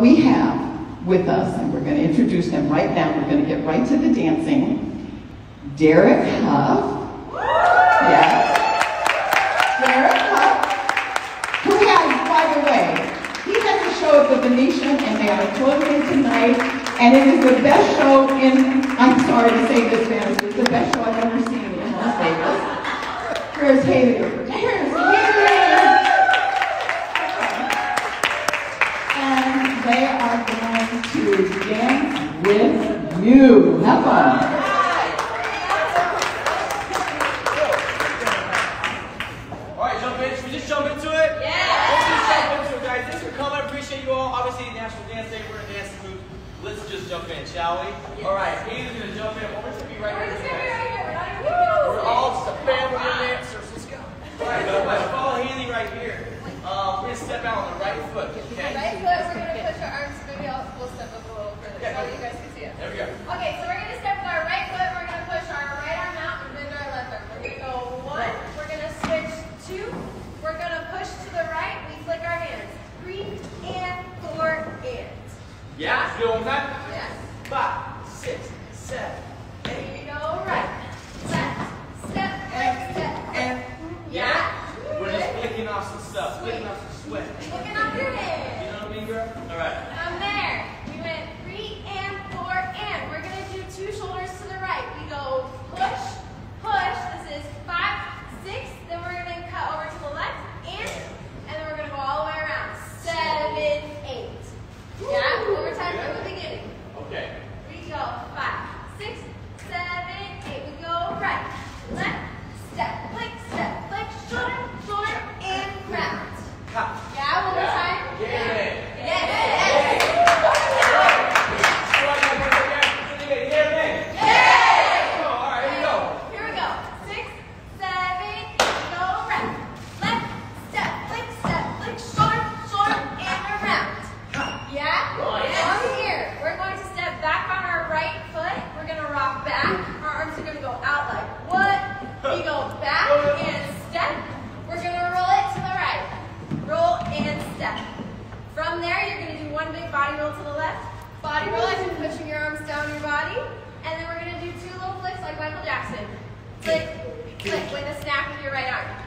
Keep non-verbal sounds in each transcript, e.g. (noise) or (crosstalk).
we have with us, and we're going to introduce them right now. We're going to get right to the dancing. Derek Hough. Yes. Derek Hough, who has, by the way, he has a show at the Venetian, and they have a closing tonight, and it is the best show in, I'm sorry to say this, man, it's the best show I've ever seen in Las Vegas. Chris Hayden. they are going to dance with you. Have fun. Let's just jump in, shall we? Yes. All right, Ian's gonna jump in. We're just gonna be right here. We're, right here. We're all just a family of dancers. Let's go. All right, so let's follow Hayley right here step out on the right foot. Okay? Right foot, we're going to push our arms. Maybe I'll, we'll step up a little further yeah, so you guys can see it. There we go. Okay, so we're going to step with our right foot. We're going to push our right arm out and bend our left arm. We're going to go one. We're going to switch two. We're going to push to the right. We flick our hands. Three and four and. Yeah, feel that? Yes. Five, six, seven.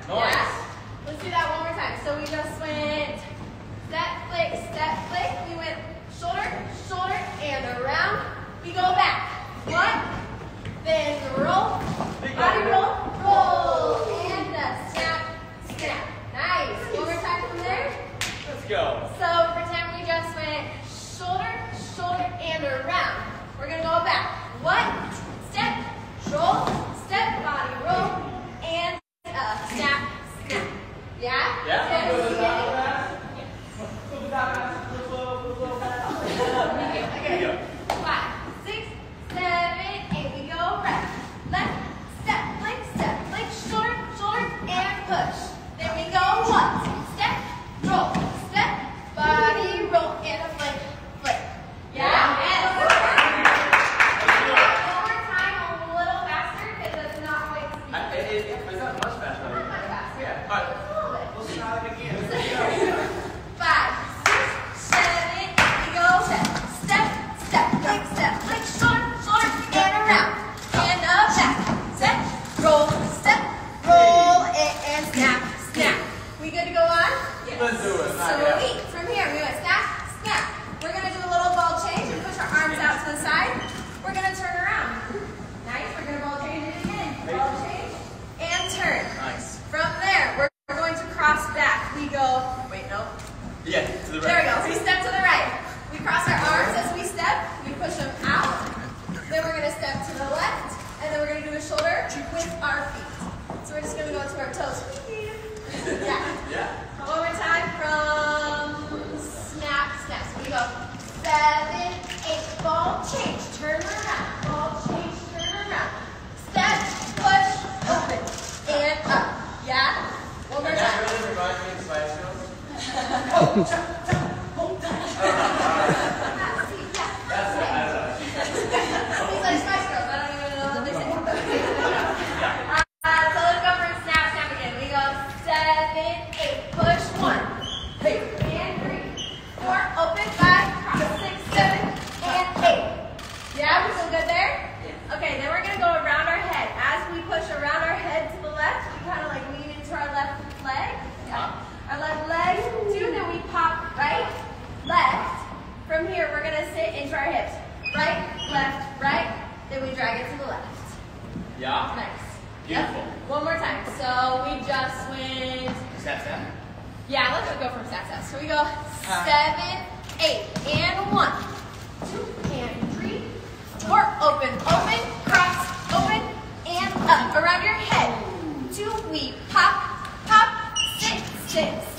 Nice. Six.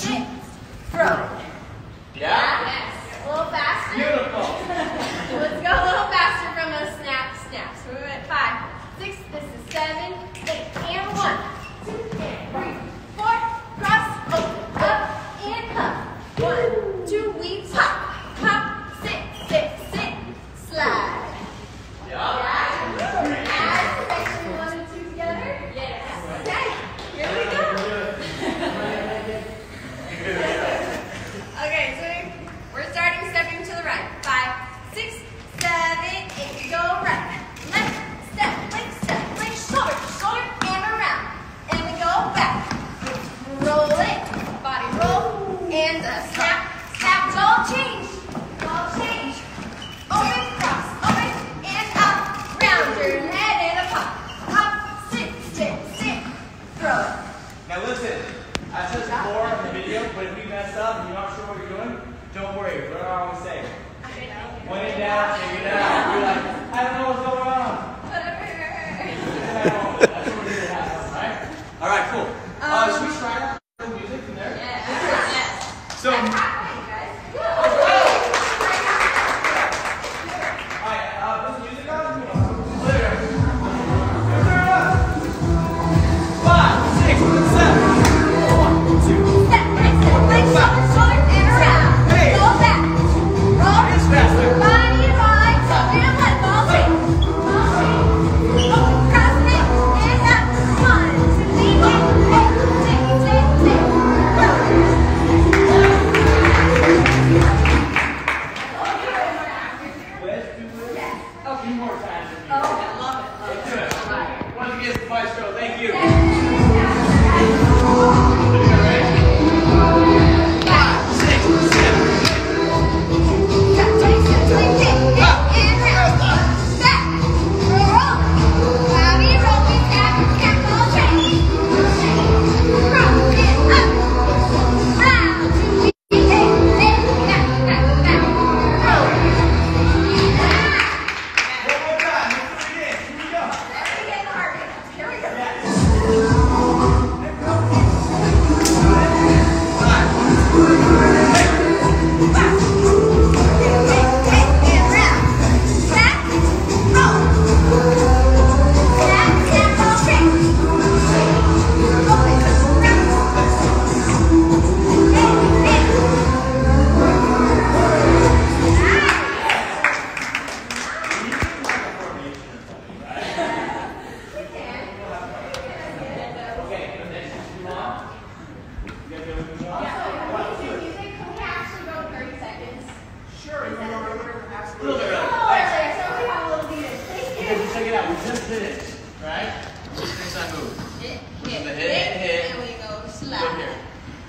this, right? Next time move. Hit, hit, hit, hit, hit. We go slide. Go here.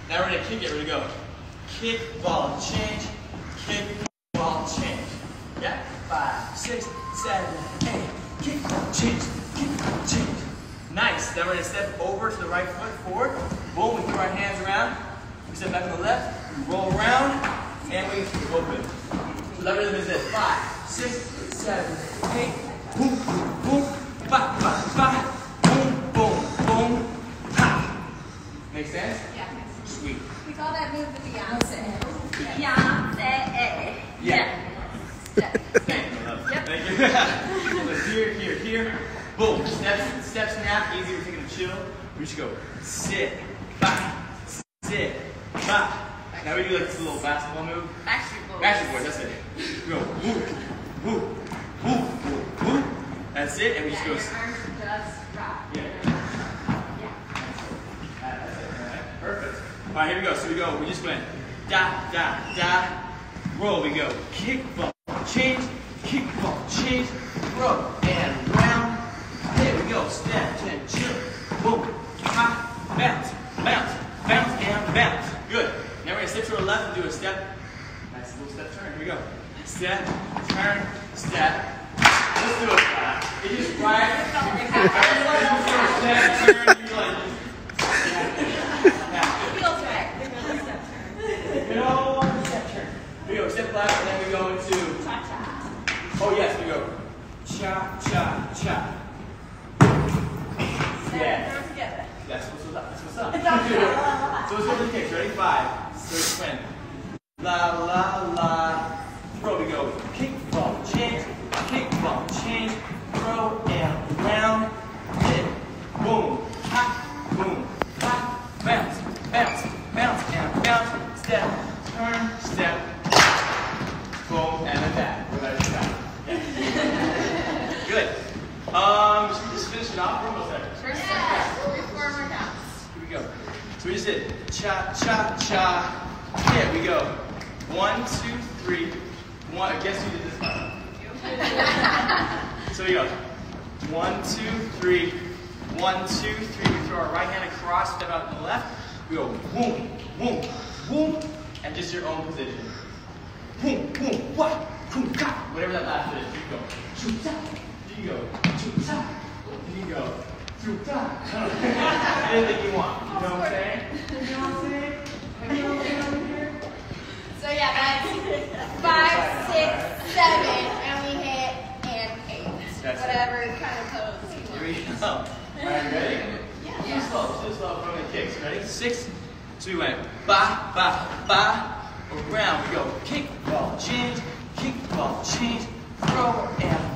Now we're gonna kick it. We're gonna go kick, ball, change, kick, ball, change. Yeah. Five, six, seven, eight. Kick, ball, change, kick, ball, change. Nice. Now we're gonna step over to the right foot forward. Steps, steps nap, easier taking a chill. We should go sit, back, sit, back. Now we do like this little basketball move. Basketball. Basketball. That's it. We go Woo, woo, woo, woo. whoop. That's it, and we just go. Yeah, your arms just wrap. Yeah. Perfect. All right, here we go. So we go. We just went da da da. Roll. We go kick ball change, kick ball change, throw and do a step. Nice little step turn. Here we go. Step, turn, step. Let's do it. It is right. Everyone uh, yeah, we go. One, two, three. One, I guess you did this one. so we go. One, two, three. One, two, three. We throw our right hand across, step out to the left. We go boom, boom, boom, and just your own position. Boom, boom, what, boom, ka. Whatever that last is, you go. Chuta, you go. Chuta, you go. Chuta. (laughs) Anything you want. You know what I'm saying? You know what I'm saying? so yeah, that's five, six, seven, and we hit and eight. That's Whatever it. kind of pose you want. Here we go. Alright, ready? Yeah. Two yeah. slow, two slow from the kicks. Ready? Six. So we ba, ba, ba. Around we go. Kick, ball, change, kick, ball, change, throw, and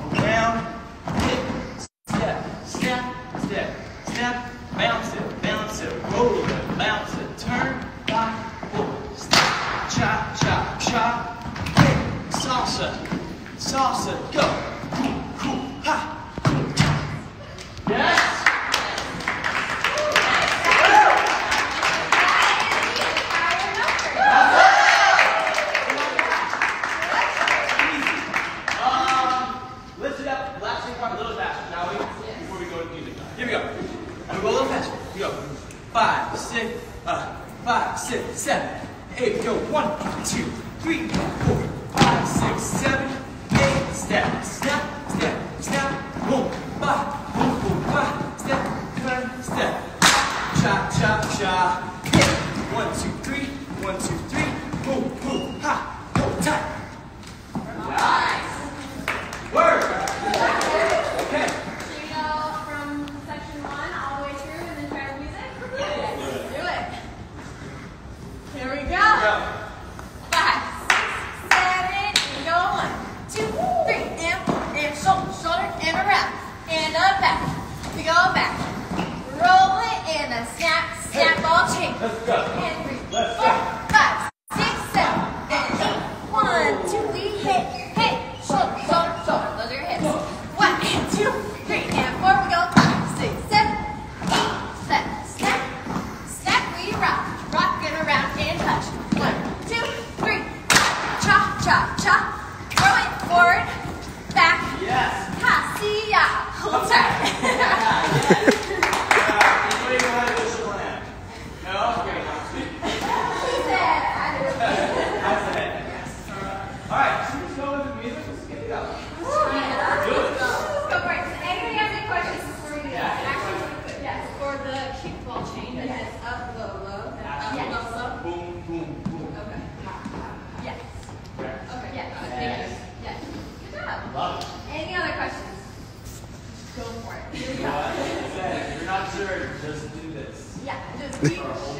ですね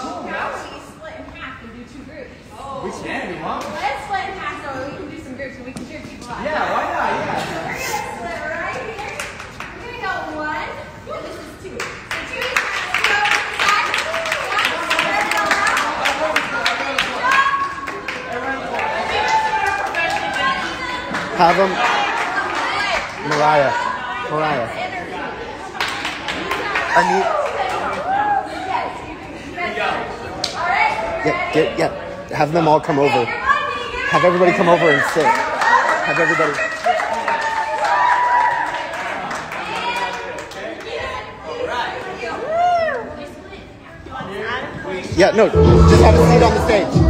Now we split in half and do two groups. We can, want. Let's split in half so we can do some groups and we can cheer people up. Yeah, why not? Yeah. We're gonna split right here. We're gonna go one, and this is two. So two is two over to the side. One, we're gonna go. Have them. Mariah. Mariah. I need. All right. Yeah, get, yeah. Have them all come over. Have everybody come over and sit. Have everybody. Yeah, no, just have a seat on the stage.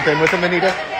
You gonna jump in with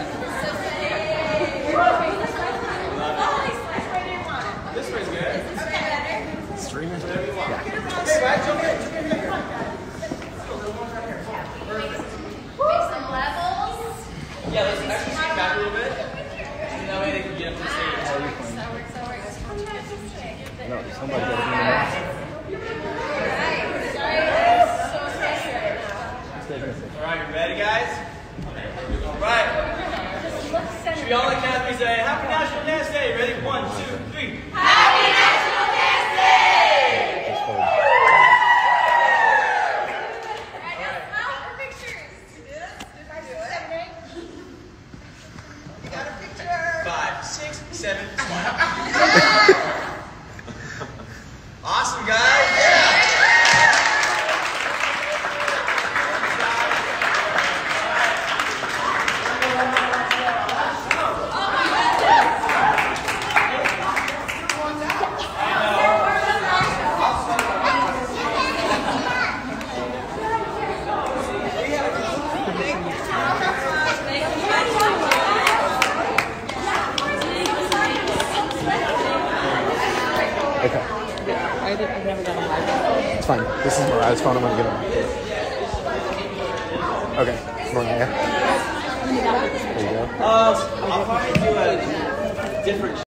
This way's good. Streaming? Okay, guys, jump in. Make some levels. Yeah, let's actually scoot back a little bit. And that way they can get up to the stage. That works, that works, that works. No, somebody got to be in the Alright, sorry, it's so stressful right now. All right, you ready, guys? All right. Just look Should center. we all look at me and say, Happy National Dance Day? Ready? One, two, three. Just hold. Alright, now smile for pictures. Five, six, seven,